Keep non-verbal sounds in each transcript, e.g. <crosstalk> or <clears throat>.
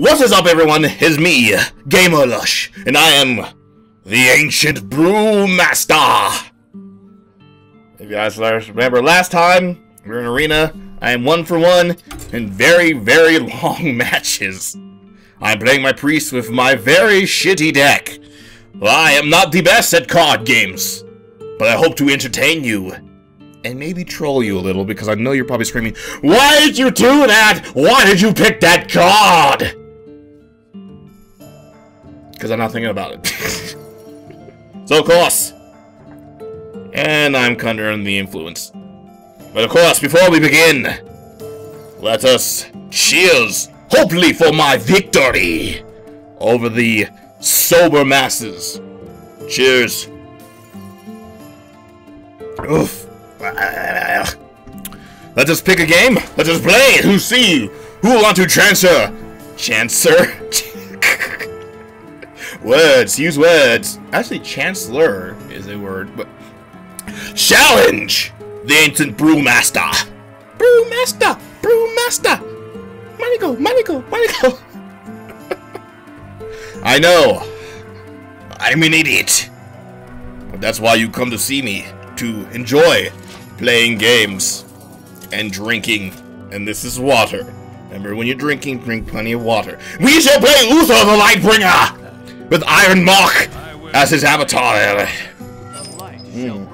What is up, everyone? It's me, Gamer Lush, and I am the Ancient Brewmaster. If you guys remember last time, we were in Arena. I am one for one in very, very <laughs> long matches. I'm playing my priest with my very shitty deck. Well, I am not the best at card games, but I hope to entertain you and maybe troll you a little because I know you're probably screaming, Why did you do that? Why did you pick that card? Because I'm not thinking about it. <laughs> so, of course. And I'm under the influence. But of course, before we begin, let us cheers, hopefully for my victory over the sober masses. Cheers. Oof. Let us pick a game. Let us play. Who see? Who want to transfer? Chancer. <laughs> words. Use words. Actually, chancellor is a word, but challenge the ancient brewmaster. Brewmaster. Brewmaster. Money go. Money go. Money go. <laughs> I know. I'm an idiot. But that's why you come to see me to enjoy playing games and drinking. And this is water. Remember, when you're drinking, drink plenty of water. We shall play Uther the Lightbringer with Iron Mark as his avatar. Mm.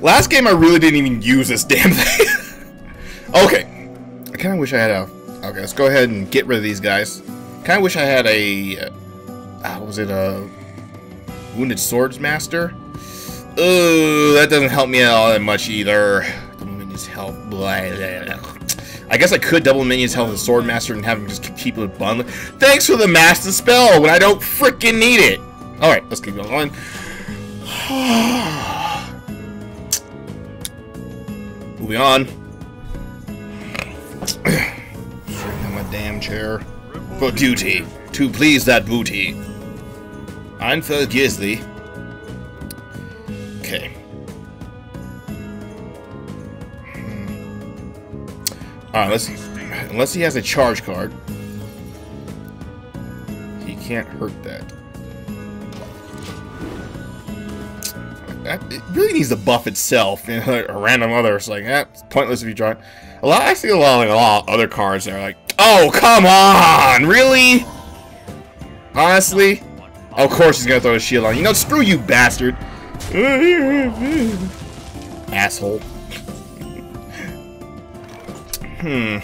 Last game, I really didn't even use this <laughs> damn thing. okay. I kind of wish I had a... Okay, let's go ahead and get rid of these guys. Kind of wish I had a... Uh, was it a... Wounded Swords Master? Ooh, that doesn't help me all that much either. Double Minion's health. Blah, blah, blah. I guess I could double Minion's health as Sword Master and have him just keep it bundled. Thanks for the Mass Dispel when I don't freaking need it. Alright, let's keep going. <sighs> Moving on. Sitting my damn chair. For duty. To please that booty. Einfeld Gisli. Alright, let's unless he has a charge card. He can't hurt that. It really needs to buff itself. You know, a random other it's like, eh, it's pointless if you try. A lot I see a lot like a lot of other cards that are like, oh come on, really? Honestly? Of course he's gonna throw a shield on. You know, screw you, bastard. <laughs> Asshole. Hmm.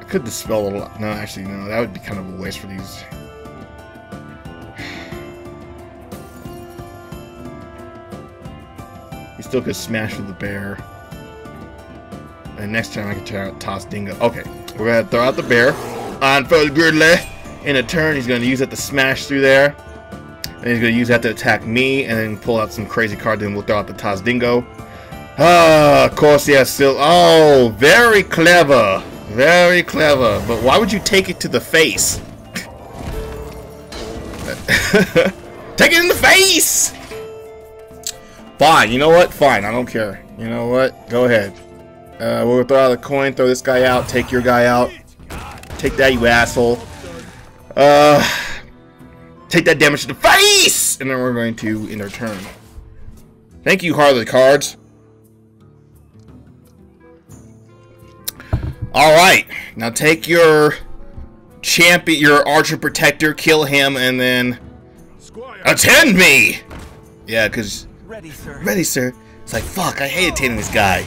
I could dispel a lot. No, actually, no. That would be kind of a waste for these. He still could smash with the bear. And next time I can toss Dingo. Okay, we're gonna throw out the bear on Gridley. In a turn, he's gonna use it to smash through there. And he's gonna use that to attack me, and then pull out some crazy card. Then we'll throw out the Toss Dingo. Ah, of course he has still. Oh, very clever, very clever. But why would you take it to the face? <laughs> take it in the face. Fine. You know what? Fine. I don't care. You know what? Go ahead. Uh, we'll throw out a coin, throw this guy out, take your guy out. Take that, you asshole. Uh, take that damage to the face! And then we're going to end our turn. Thank you, Harley Cards. Alright, now take your champion, your Argent Protector, kill him, and then attend me! Yeah, because... Ready, sir. Ready, sir. It's like, fuck, I hate attending this guy.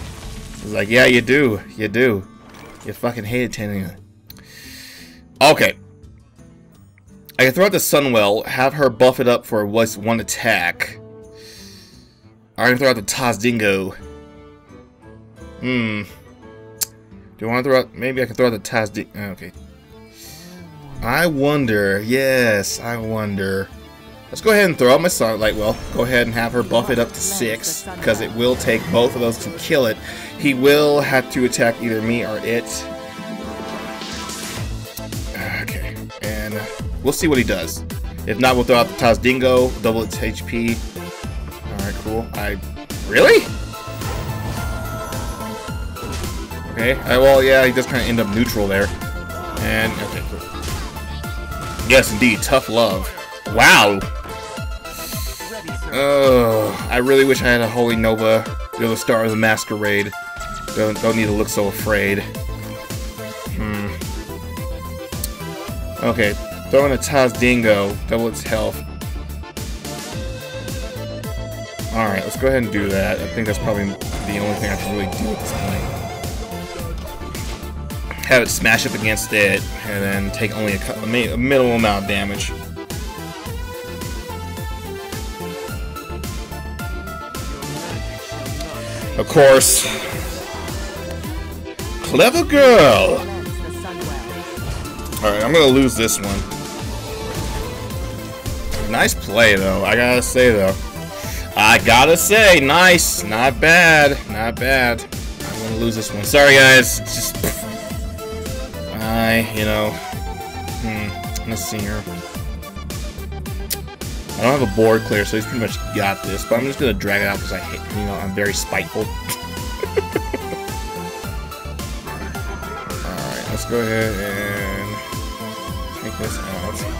He's like, yeah, you do. You do. You fucking hate attending it. Okay. I can throw out the Sunwell, have her buff it up for was one attack. I can throw out the Tazdingo. Hmm. Do you want to throw out... Maybe I can throw out the Tazdingo. Okay. I wonder. Yes, I wonder. Let's go ahead and throw out my Sunlight Well. Go ahead and have her buff it up to 6, because it will take both of those to kill it. He will have to attack either me or it. We'll see what he does. If not, we'll throw out the Tazdingo, double its HP. Alright, cool. I really? Okay. Uh, well, yeah, he does kind of end up neutral there. And okay, cool. Yes, indeed, tough love. Wow. Oh, I really wish I had a Holy Nova. You're the star of the masquerade. Don't, don't need to look so afraid. Hmm. Okay, throwing a Taz Dingo. Double its health. Alright, let's go ahead and do that. I think that's probably the only thing I can really do at this point. Have it smash up against it, and then take only a, a minimal amount of damage. Of course. Clever girl! Alright, I'm gonna lose this one. Nice play, though. I gotta say, though. I gotta say, nice. Not bad. Not bad. I'm gonna lose this one. Sorry, guys. It's just... I, you know... Hmm. Let's see here. I don't have a board clear, so he's pretty much got this. But I'm just gonna drag it out because I hate, you know, I'm very spiteful. <laughs> Alright, let's go ahead and take this out.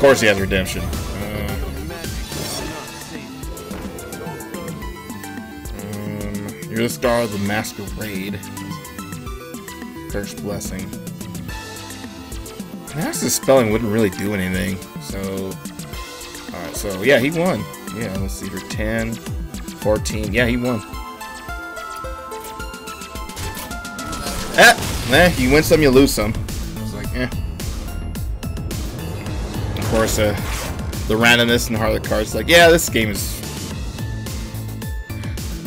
Of course he has redemption. Um, you're the star of the masquerade. First blessing. Mass Dispelling wouldn't really do anything. So, alright, so yeah, he won. Yeah, let's see here. 10, 14. Yeah, he won. Eh, eh, you win some, you lose some. Course, uh, the randomness and heart cards, like, yeah, this game is...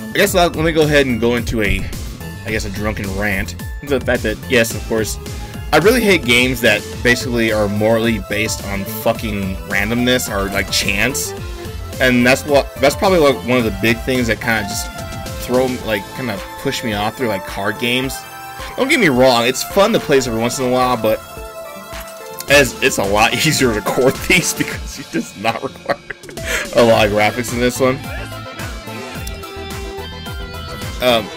I guess let me go ahead and go into a, I guess, a drunken rant. The fact that, yes, of course, I really hate games that basically are morally based on fucking randomness or like chance, and that's what that's probably like one of the big things that kind of just throw like kind of push me off through like card games. Don't get me wrong, it's fun to play every once in a while, but as it's a lot <laughs> easier to record these because it does not require a lot of graphics in this one. Um,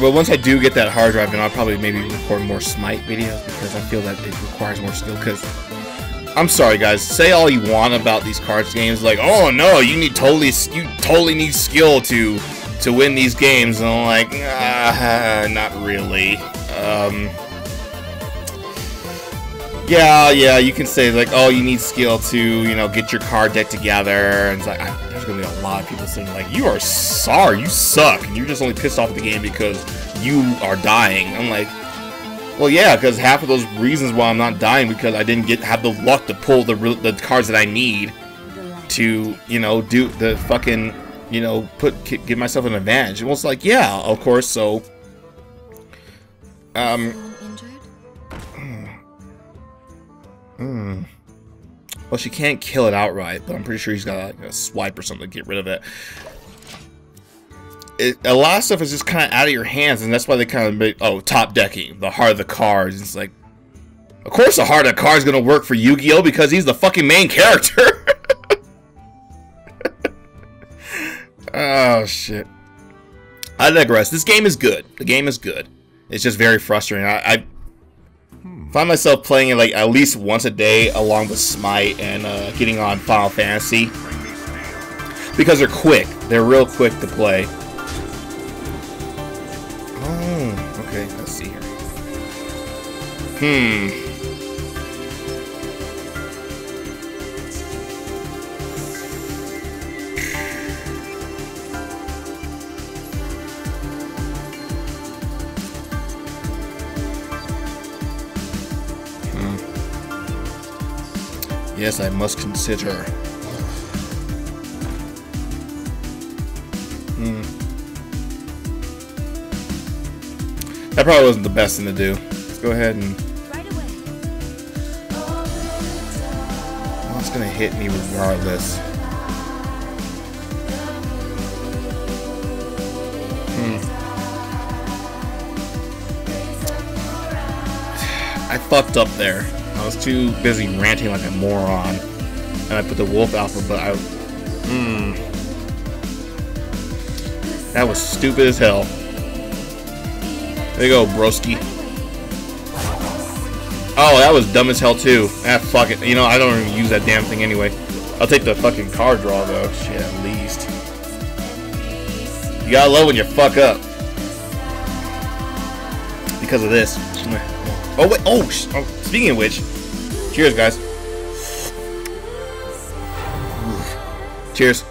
but once I do get that hard drive, then I'll probably maybe record more Smite videos because I feel that it requires more skill. Because I'm sorry, guys, say all you want about these cards games, like, oh no, you need totally, you totally need skill to to win these games, and I'm like, ah, not really. Um, yeah, yeah, you can say like, oh, you need skill to, you know, get your card deck together, and it's like, I, there's gonna be a lot of people saying like, you are sorry, you suck, and you're just only pissed off at the game because you are dying. I'm like, well, yeah, because half of those reasons why I'm not dying because I didn't get have the luck to pull the the cards that I need to, you know, do the fucking, you know, put give myself an advantage. And it's like, yeah, of course. So, um. Hmm. Well, she can't kill it outright, but I'm pretty sure he's got like, a swipe or something to get rid of it. it a lot of stuff is just kind of out of your hands, and that's why they kind of make, oh, top decking, the heart of the cards. It's like, of course the heart of the card is going to work for Yu-Gi-Oh! because he's the fucking main <laughs> character. oh, shit. I digress. This game is good. The game is good. It's just very frustrating. I, I find myself playing it like at least once a day along with Smite and uh, getting on Final Fantasy because they're quick. They're real quick to play. Oh, okay. Let's see here. Hmm. Yes, I must consider. Hmm. That probably wasn't the best thing to do. Let's go ahead and... Well, it's gonna hit me regardless. Hmm. <sighs> I fucked up there. Was too busy ranting like a moron. And I put the wolf alpha, but I Hmm. That was stupid as hell. There you go, broski. Oh, that was dumb as hell too. Ah, fuck it. You know, I don't even use that damn thing anyway. I'll take the fucking card draw though. Shit, at least. You gotta love when you fuck up. Because of this. Oh wait. Oh, oh speaking of which, cheers, guys. Cheers.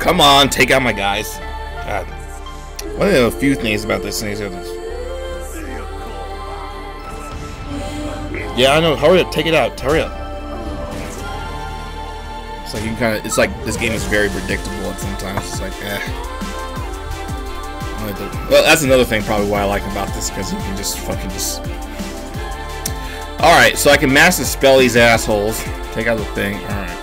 Come on, take out my guys. God. One of the few things about this thing is Yeah, I know. Hurry up, take it out. Hurry up. It's like you can kind of. It's like this game is very predictable, At sometimes it's like, eh. Well, that's another thing probably why I like about this because you can just fucking just. All right, so I can Mass Dispel these assholes. Take out the thing. All right.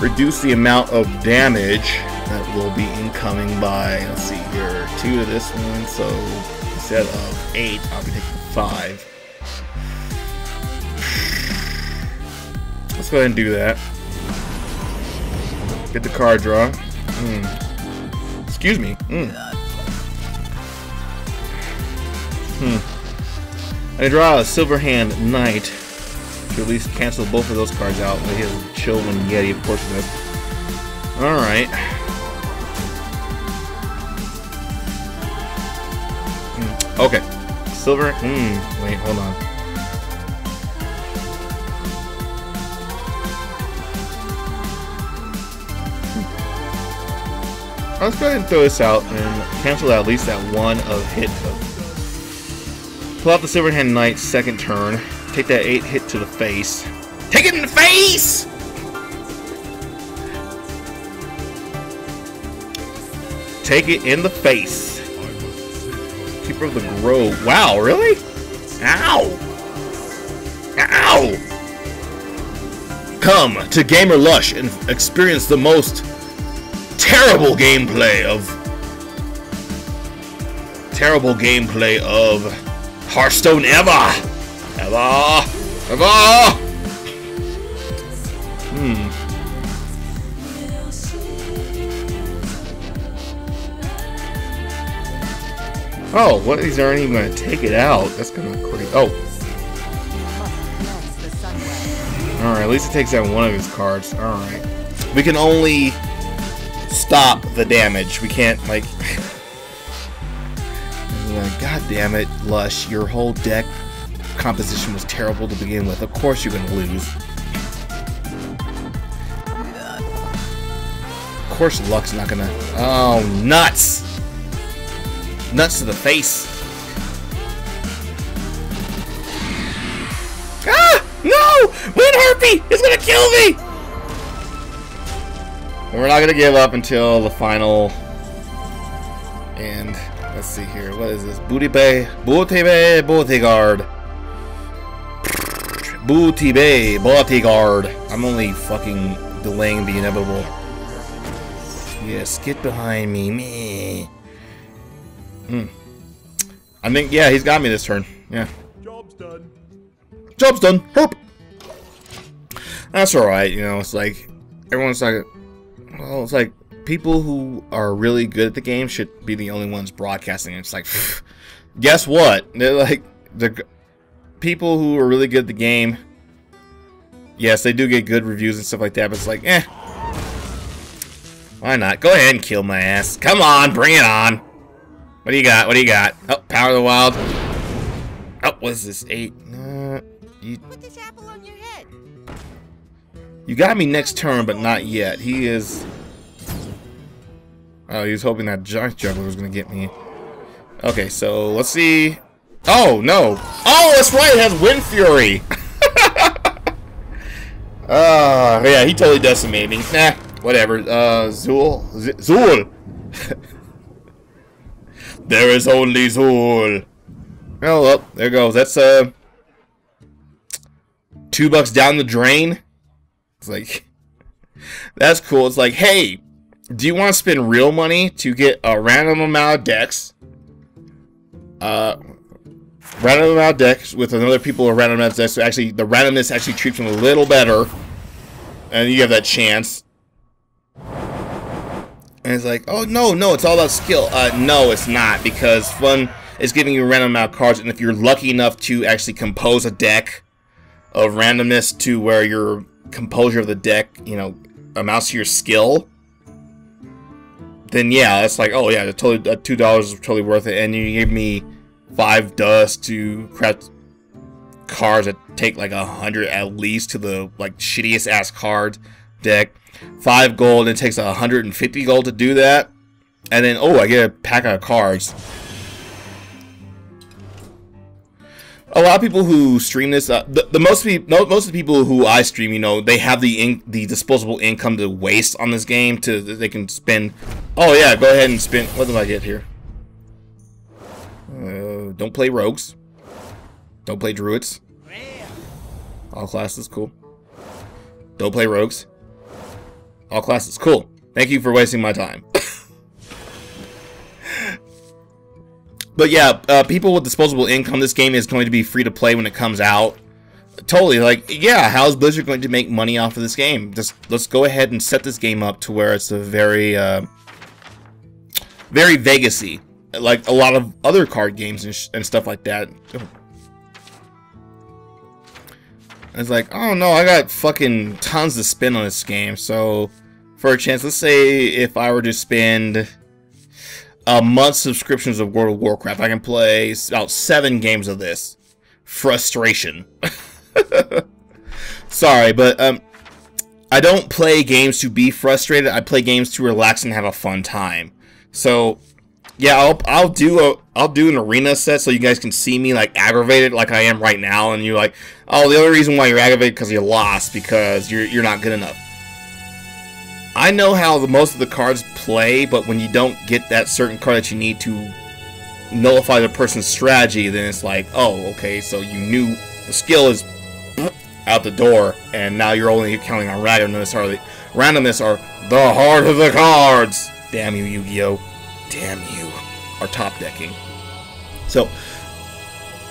Reduce the amount of damage that will be incoming by. Let's see here, two to this one. So instead of eight, I'll be taking five. Let's go ahead and do that. Get the card draw. Mm. Excuse me. Mm. Hmm. I draw a Silver Hand Knight to at least cancel both of those cards out. He has Chillwind Yeti, of course, does. Alright. Mm. Okay. Silver. Hmm. Wait, hold on. Let's go ahead and throw this out and cancel at least that one of hit. Pull out the Silverhand Knight second turn. Take that 8 hit to the face. Take it in the face! Take it in the face. Keeper of the Grove. Wow, really? Ow! Ow! Come to Gamer Lush and experience the most terrible gameplay of terrible gameplay of Hearthstone ever, ever, ever. Hmm. Oh, what? These aren't even to take it out. That's gonna of crazy. Oh. Alright, at least it takes out one of his cards. Alright. We can only stop the damage. We can't, like... <laughs> God damn it, Lush. Your whole deck composition was terrible to begin with. Of course you're to lose. Of course Luck's not to... Oh, nuts! Nuts to the face. Ah! No! Wind Harpy! It's going to kill me! We're not going to give up until the final. And let's see here. What is this? Booty Bay. Booty Bay Bodyguard. Booty Bay Bodyguard. I'm only fucking delaying the inevitable. Yes, get behind me. Me. Hmm. I think, yeah, he's got me this turn. Yeah. Job's done. Job's done. Herp. That's alright, you know, it's like, everyone's like, well, it's like people who are really good at the game should be the only ones broadcasting. It's like, <sighs> guess what? They're like the people who are really good at the game. Yes, they do get good reviews and stuff like that, but it's like, eh. Why not? Go ahead and kill my ass. Come on, bring it on. What do you got? What do you got? Oh, Power of the Wild. Oh, what is this? Eight. Uh, you... You got me next turn, but not yet. He is... Oh, he was hoping that Giant Juggler was going to get me. Okay, so let's see... Oh, no. Oh, that's right, it has Wind Fury! <laughs> Uh, yeah, he totally decimated me. Nah, whatever. Uh, Zool? Z Zool! <laughs> there is only Zool. Oh, well, there goes. That's, uh... Two bucks down the drain. It's like, that's cool. It's like, hey, do you want to spend real money to get a random amount of decks? Uh, random amount of decks with another people or random amount decks. So actually, the randomness actually treats them a little better, and you have that chance. And it's like, oh no, no, it's all about skill. Uh, no, it's not because fun is giving you random amount of cards, and if you're lucky enough to actually compose a deck of randomness to where your composure of the deck, you know, amounts to your skill, then yeah, it's like, oh yeah, totally uh, two dollars is totally worth it. And you give me five dust to craft cards that take like a hundred at least to the like shittiest ass card deck. Five gold, and it takes 150 gold to do that. And then, oh, I get a pack of cards. A lot of people who stream this, uh, the, the most people, most of the people who I stream, you know, they have the in, the disposable income to waste on this game to they can spend. Oh yeah, go ahead and spend. What did I get here? Uh, don't play rogues. Don't play druids. All classes, cool. Don't play rogues. All classes, cool. Thank you for wasting my time. <laughs> But yeah, uh, people with disposable income, this game is going to be free to play when it comes out. Totally, like, yeah, how is Blizzard going to make money off of this game? Just let's go ahead and set this game up to where it's a very, uh, very Vegasy, like a lot of other card games and, and stuff like that. It's like, oh no, I got fucking tons to spend on this game. So, for a chance, let's say if I were to spend a month subscriptions of World of Warcraft. I can play about seven games of this. Frustration. <laughs> Sorry, but um, I don't play games to be frustrated. I play games to relax and have a fun time. So, yeah, I'll I'll do a I'll do an arena set so you guys can see me like aggravated like I am right now, and you're like, oh, the other reason why you're aggravated because you lost because you're you're not good enough. I know how the most of the cards play, but when you don't get that certain card that you need to nullify the person's strategy, then it's like, oh, okay, so you knew the skill is <clears throat> out the door, and now you're only counting on randomness or the randomness are the heart of the cards. Damn you, Yu-Gi-Oh! Damn you, are top decking. So,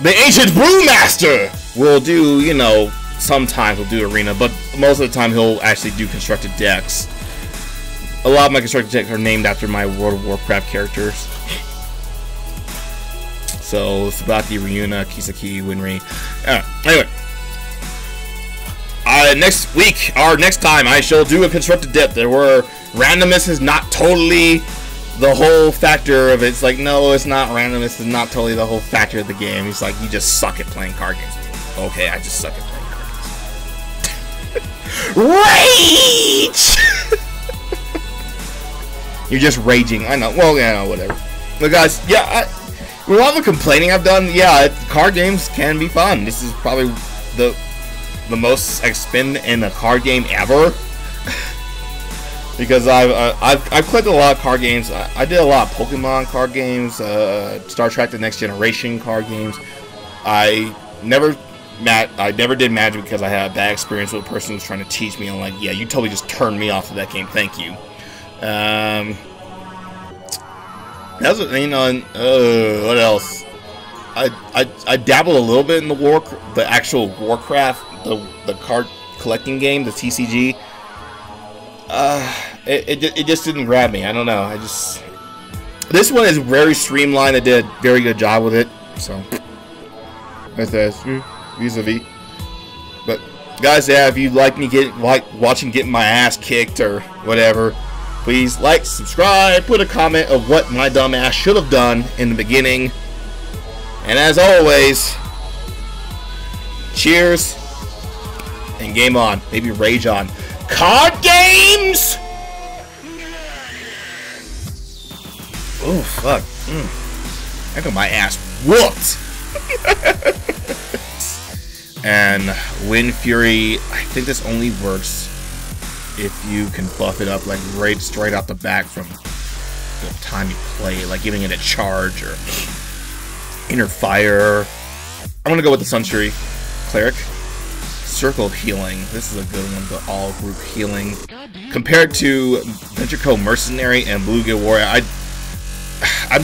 the Ancient Brewmaster will do, you know, sometimes he'll do arena, but most of the time he'll actually do constructed decks a lot of my constructed decks are named after my World of Warcraft characters. So, Sabaki, Ryuna, Kisaki, Winry. Uh, anyway. Uh, next week, or next time, I shall do a constructed deck. There were randomness is not totally the whole factor of it. It's like, no, it's not randomness is not totally the whole factor of the game. It's like, you just suck at playing card games. Okay, I just suck at playing card games. <laughs> You're just raging. I know. Well, yeah, whatever. But guys, yeah, I, with all the complaining I've done, yeah, card games can be fun. This is probably the the most I've spent in a card game ever. <laughs> because I've, uh, I've I've played a lot of card games. I, I, did a lot of Pokemon card games, uh, Star Trek: The Next Generation card games. I never Matt, I never did Magic because I had a bad experience with a person who was trying to teach me. I'm like, yeah, you totally just turned me off of that game. Thank you. Um, that's what, you. And, uh, what else? I, I I dabbled a little bit in the war, the actual Warcraft, the the card collecting game, the TCG. Uh, it, it, it just didn't grab me. I don't know. I just this one is very streamlined. I did a very good job with it. So that's vis-a-vis. But guys, yeah, if you like me get like watching getting my ass kicked or whatever, Please like, subscribe, put a comment of what my dumbass should have done in the beginning. And as always, cheers and game on. Maybe rage on. Card games! Oh, fuck. Mm. I got my ass whooped. <laughs> and Wind Fury, I think this only works if you can buff it up like right straight out the back from the time you play, like giving it a charge or inner fire. I'm gonna go with the Suntree Cleric. Circle Healing. This is a good one, the all group healing. Compared to Venture Co Mercenary and Bluegill Warrior, I <sighs> I'm